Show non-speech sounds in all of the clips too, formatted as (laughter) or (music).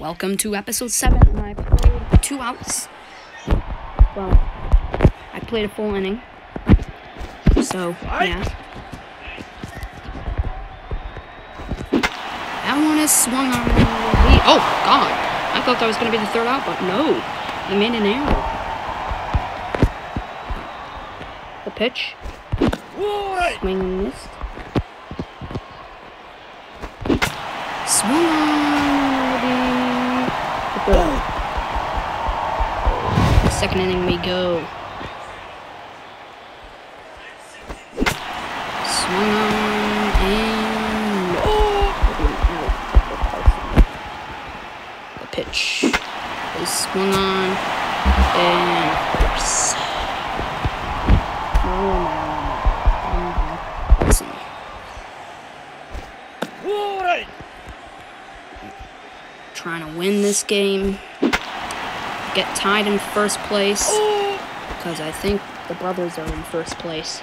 Welcome to episode 7, and I played two outs. Well, I played a full inning. So, yeah. That one is swung on. the- Oh, God. I thought that was going to be the third out, but no. He made an error. The pitch. Swing and missed. Swung on Second inning we go. Swing on and It'll be an out for Carson. The pitch is swung on and. Listen. Trying to win this game. Get tied in first place. Oh. Because I think the brothers are in first place.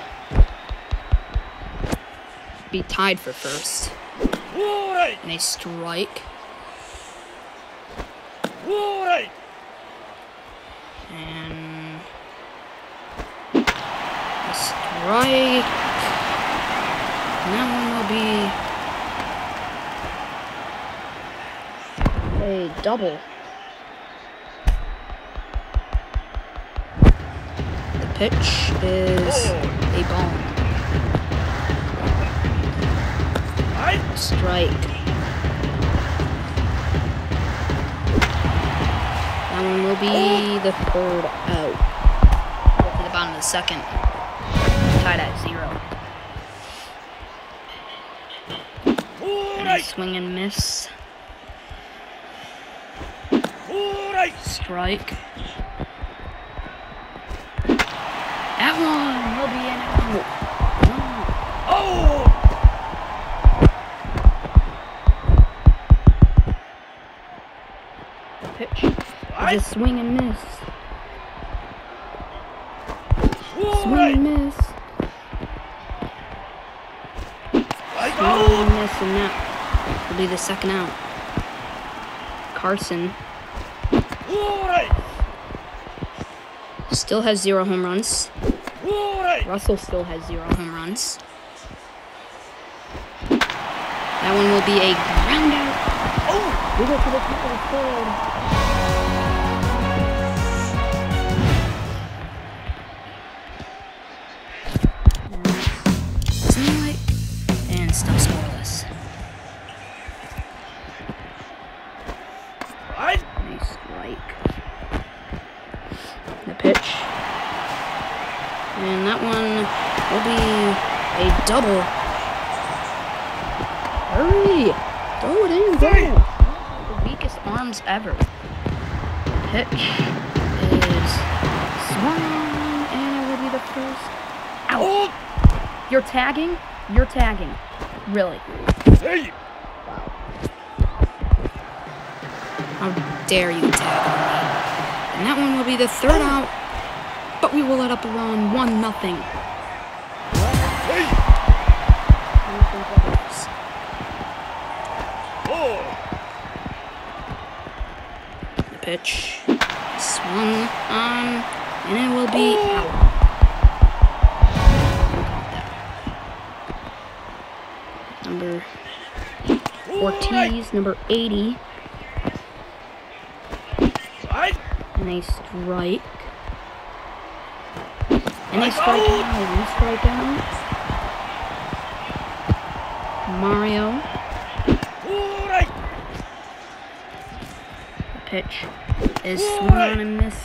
Be tied for first. And they strike. And a strike. And that one will be a double. Pitch is a ball. Strike. That one will be the third out. To the bottom of the second. Tied at zero. And swing and miss. Strike. Will be an out. No. Pitch. A swing and miss. Swing and miss. Swing and miss, and that will be the second out. Carson still has zero home runs. Russell still has zero home runs. That one will be a ground out. Oh! We go to the top of the third. Double. Hurry! Throw it in, go! The weakest arms ever. Pitch is swung and it will be the first out. Oh. You're tagging? You're tagging. Really? Hey. How dare you tag on me? And that one will be the third oh. out, but we will let up a run, one nothing. Pitch swung on, um, and it will be oh. out. Number Ortiz, number 80, and a strike. And a strike out, and a strike out. Mario, the pitch is swung on and miss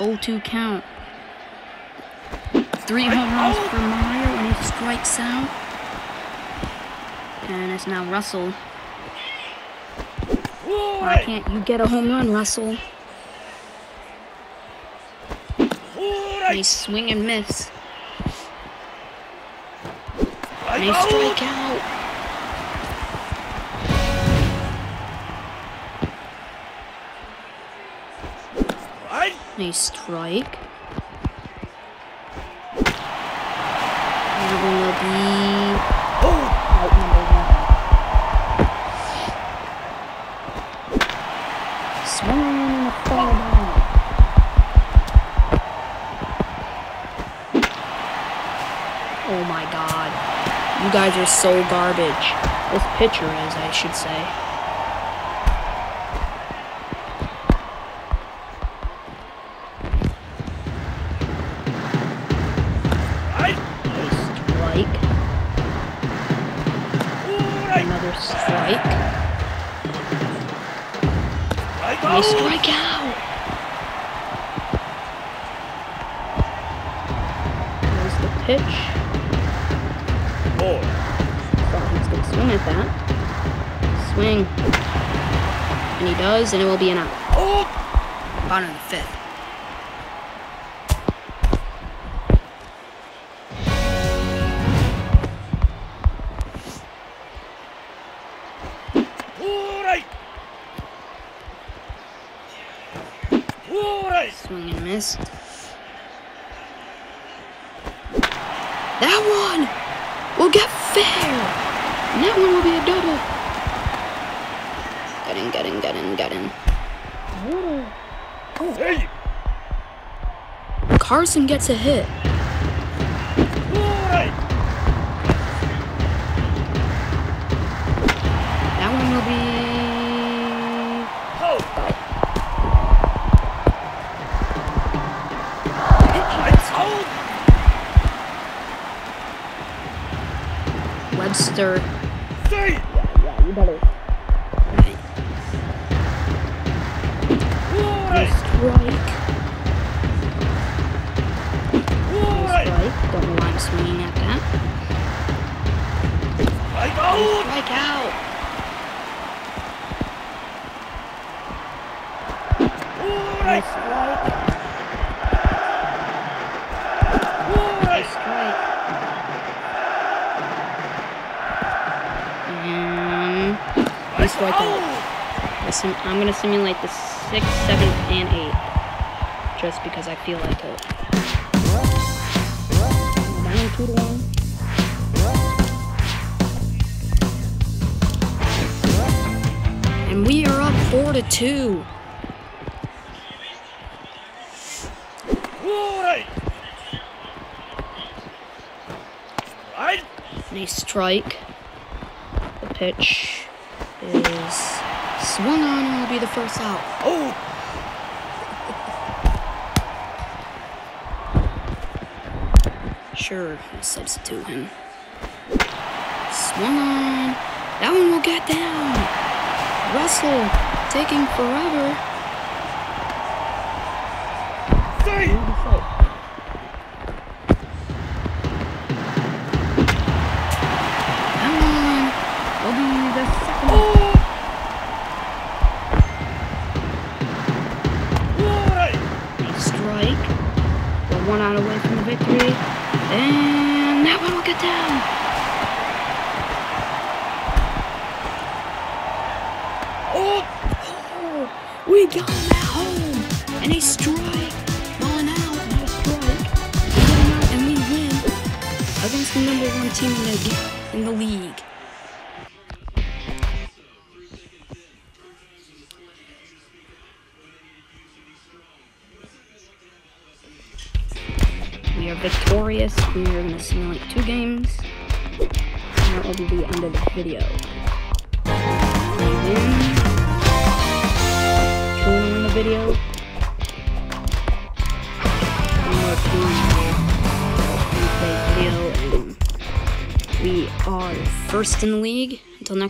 0-2 count. Three home runs for Mario, and he strikes out. And it's now Russell. Why can't you get a home run, Russell? And he swing and miss. And he strike out. He strike. Ball. Oh my god. You guys are so garbage. This pitcher is, I should say. They strike out. There's the pitch. Ball. Thought he was gonna swing at that. Swing. And he does, and it will be an out. Oh. Bottom of the fifth. Swing and miss. That one will get fair. And that one will be a double. Get in, get in, get in, get in. Hey. Carson gets a hit. Webster. Three. Yeah, you better. Right. Strike. Strike. Don't know why I'm swinging at that. Right. Hold. Strike out. Right. strike out. I oh! sim- I'm gonna simulate the sixth, seventh, and eighth, just because I feel like it. Down two to one. And we are up four to two. Right. Right. And a strike. The pitch is swung on and will be the first out. Oh. (laughs) Sure, I'll substitute him. Swung on. That one will get down. Russell taking forever. Three. Victory. And that one will get down. Oh. Oh, we got him at home. And a strike. One out and a strike. We get him out and we win against the number one team in the, in the league. Victorious. We are going to simulate two games. And that will be the end of the video. To win the video. More team replay video. And we are first in the league. Until next